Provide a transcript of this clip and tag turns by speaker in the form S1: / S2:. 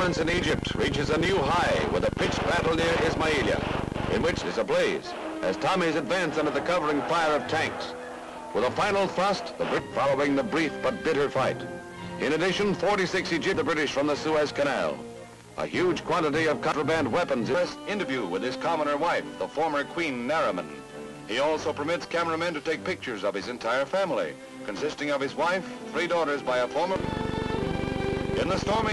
S1: violence in Egypt reaches a new high with a pitched battle near Ismailia, in which is blaze as Tommies advance under the covering fire of tanks. With a final thrust, the Brit following the brief but bitter fight. In addition, 46 Egypt the British from the Suez Canal. A huge quantity of contraband weapons. First Interview with his commoner wife, the former Queen Nariman. He also permits cameramen to take pictures of his entire family, consisting of his wife, three daughters by a former... In the stormy